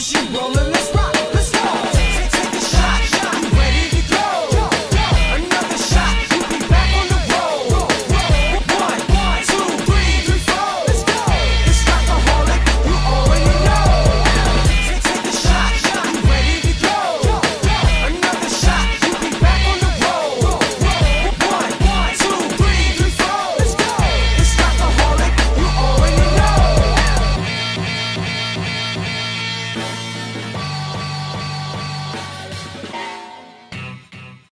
she rolling